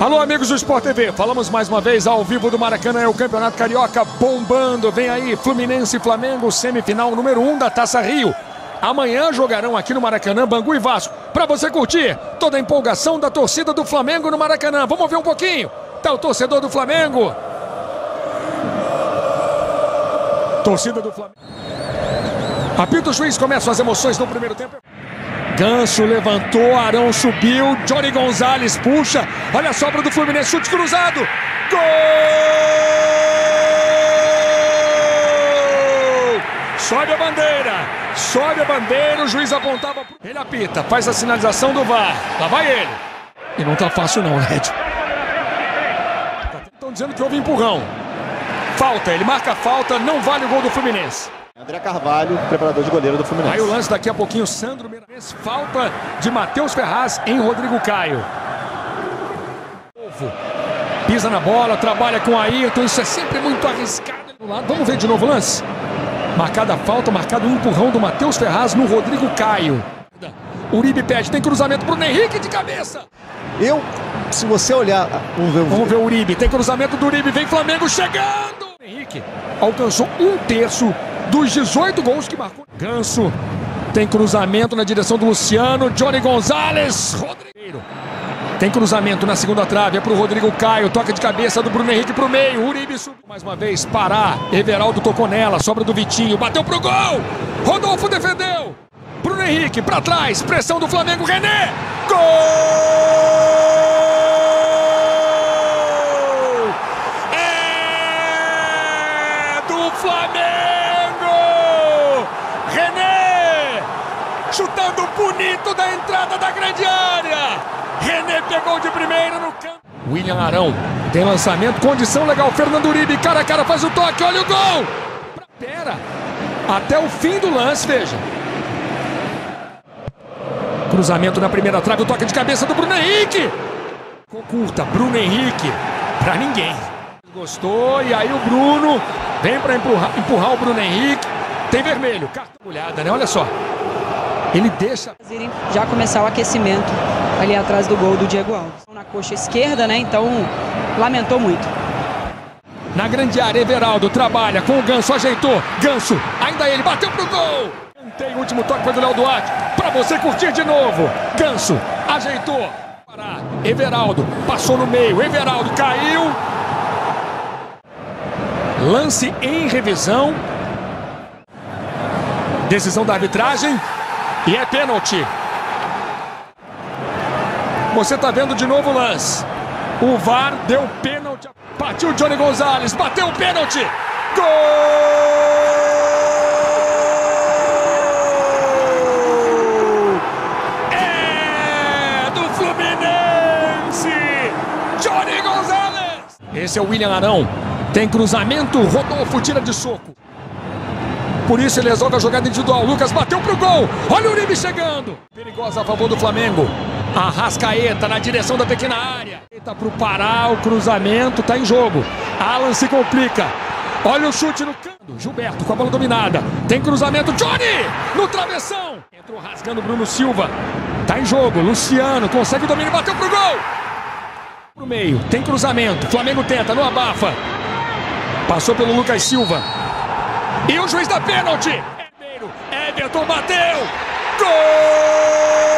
Alô, amigos do Sport TV, falamos mais uma vez ao vivo do Maracanã, é o Campeonato Carioca bombando. Vem aí, Fluminense e Flamengo, semifinal número 1 um da Taça Rio. Amanhã jogarão aqui no Maracanã Bangu e Vasco. Para você curtir toda a empolgação da torcida do Flamengo no Maracanã. Vamos ver um pouquinho. Tá o torcedor do Flamengo. Torcida do Flamengo. Apito o juiz, começam as emoções no primeiro tempo. Ganso levantou, Arão subiu, Johnny Gonzalez puxa. Olha a sobra do Fluminense, chute cruzado. Gol! Sobe a bandeira, sobe a bandeira, o juiz apontava. Ele apita, faz a sinalização do VAR. Lá vai ele. E não tá fácil não, Red. Estão dizendo que houve empurrão. Falta, ele marca a falta, não vale o gol do Fluminense. André Carvalho, preparador de goleiro do Fluminense. Aí o lance daqui a pouquinho, Sandro Miramês. Falta de Matheus Ferraz em Rodrigo Caio. Pisa na bola, trabalha com Ayrton. Isso é sempre muito arriscado. Vamos ver de novo o lance. Marcada a falta, marcado um empurrão do Matheus Ferraz no Rodrigo Caio. Uribe pede, tem cruzamento para o Henrique de cabeça. Eu, se você olhar. Vamos ver, vamos ver o Uribe. Tem cruzamento do Uribe, vem Flamengo chegando. Henrique alcançou um terço dos 18 gols que marcou. Ganso tem cruzamento na direção do Luciano. Johnny Gonzalez. Rodrigo. Tem cruzamento na segunda trave. É para o Rodrigo Caio. Toca de cabeça do Bruno Henrique para o meio. Uribe subiu mais uma vez. Pará. Everaldo tocou nela. Sobra do Vitinho. Bateu pro gol. Rodolfo defendeu. Bruno Henrique para trás. Pressão do Flamengo. René. Gol! Chutando bonito da entrada da grande área. René pegou de primeira no canto. William Arão tem lançamento, condição legal. Fernando Uribe, cara a cara, faz o toque, olha o gol. Pera, até o fim do lance, veja. Cruzamento na primeira trave, o toque de cabeça do Bruno Henrique. Curta, Bruno Henrique, pra ninguém. Gostou, e aí o Bruno vem para empurrar, empurrar o Bruno Henrique. Tem vermelho, carta molhada, né? Olha só. Ele deixa. Já começar o aquecimento ali atrás do gol do Diego Alves. Na coxa esquerda, né? Então, lamentou muito. Na grande área, Everaldo trabalha com o Ganso, ajeitou. Ganso, ainda ele, bateu pro gol. Tem o último toque foi do Léo Duarte. Para você curtir de novo. Ganso, ajeitou. Pará, Everaldo, passou no meio. Everaldo caiu. Lance em revisão. Decisão da arbitragem. E é pênalti. Você está vendo de novo o lance. O VAR deu pênalti. Partiu Johnny Gonzalez. Bateu o pênalti. Gol! É do Fluminense. Johnny Gonzalez. Esse é o William Arão. Tem cruzamento. Rodolfo tira de soco. Por isso ele resolve a jogada individual. Lucas bateu pro gol. Olha o Uribe chegando. Perigosa a favor do Flamengo. Arrascaeta na direção da pequena área. Eita pro Pará, o cruzamento tá em jogo. Alan se complica. Olha o chute no canto. Gilberto com a bola dominada. Tem cruzamento. Johnny no travessão. Entrou rasgando Bruno Silva. Tá em jogo. Luciano consegue o domínio. Bateu pro gol. Pro meio. Tem cruzamento. Flamengo tenta. No abafa. Passou pelo Lucas Silva. E o juiz da pênalti. Everton bateu. Gol!